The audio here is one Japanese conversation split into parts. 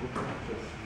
Thank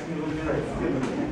すいません。